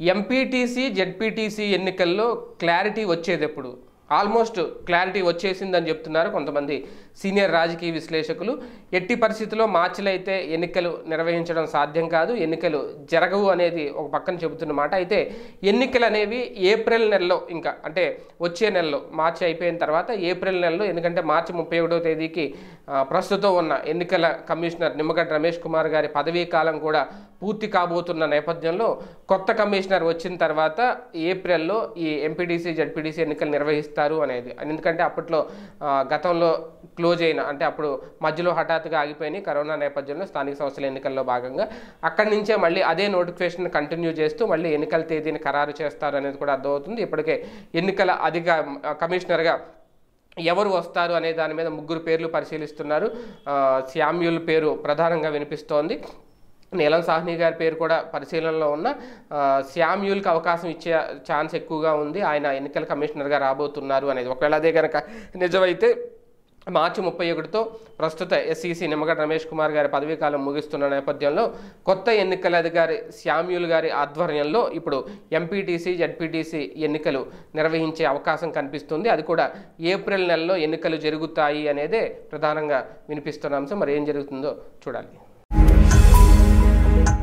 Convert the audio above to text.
MPTC ZPTC ఎన్నికల్లో clarity వచ్చేది ఎప్పుడు? ఆల్మోస్ట్ క్లారిటీ వచ్చేసిందని చెప్తున్నారు కొంతమంది సీనియర్ రాజకీయ విశ్లేషకులు. ఎట్టి పరిస్థితుల్లో మార్చిలో అయితే ఎన్నికలు నిర్వహించడం సాధ్యం కాదు ఎన్నికలు జరగవు అనేది ఒక పక్కన చెబుతున్నమాట అయితే ఎన్నికలు అనేవి ఏప్రిల్ నెలలో ఇంకా అంటే వచ్చే నెలలో మార్చి అయిపోయిన తర్వాత ఏప్రిల్ నెలలో ఎందుకంటే మార్చి ముప్పై ఒకటో తేదీకి ప్రస్తుతం ఉన్న ఎన్నికల కమిషనర్ నిమ్మగడ్డ రమేష్ కుమార్ గారి పదవీ కాలం కూడా పూర్తి కాబోతున్న నేపథ్యంలో కొత్త కమిషనర్ వచ్చిన తర్వాత ఏప్రిల్లో ఈ ఎంపీటీసీ జడ్పీడీసీ ఎన్నికలు నిర్వహిస్తారు. అనేది. ఎందుకంటే అప్పట్లో గతంలో క్లోజ్ అయిన అంటే అప్పుడు మధ్యలో హఠాత్తుగా ఆగిపోయినాయి కరోనా నేపథ్యంలో స్థానిక సంస్థల ఎన్నికల్లో భాగంగా. అక్కడి నుంచే మళ్ళీ అదే నోటిఫికేషన్ కంటిన్యూ చేస్తూ మళ్ళీ ఎన్నికల తేదీని ఖరారు చేస్తారు అనేది కూడా అర్థమవుతుంది. ఇప్పటికే ఎన్నికల అధిక కమిషనర్గా ఎవరు వస్తారు అనే దాని మీద ముగ్గురు పేర్లు పరిశీలిస్తున్నారు. శామ్యుల్ శామ్యూల్ పేరు ప్రధానంగా వినిపిస్తోంది. నీలం సాహ్ని గారి పేరు కూడా పరిశీలనలో ఉన్న శామ్యూల్కి అవకాశం ఇచ్చే ఛాన్స్ ఎక్కువగా ఉంది. ఆయన ఎన్నికల కమిషనర్గా రాబోతున్నారు అనేది. ఒకవేళ అదే కనుక నిజమైతే మార్చి ముప్పై ఒకటితో ప్రస్తుత ఎస్ఈసి నిమ్మగడ్డ రమేష్ కుమార్ గారి పదవీకాలం ముగిస్తున్న నేపథ్యంలో కొత్త ఎన్నికల అధికారి శామ్యూల్ గారి ఆధ్వర్యంలో ఇప్పుడు ఎంపీటీసీ జడ్పీటీసీ ఎన్నికలు నిర్వహించే అవకాశం కనిపిస్తుంది. అది కూడా ఏప్రిల్ నెలలో ఎన్నికలు జరుగుతాయి అనేదే ప్రధానంగా వినిపిస్తున్న అంశం. మరి ఏం జరుగుతుందో చూడాలి.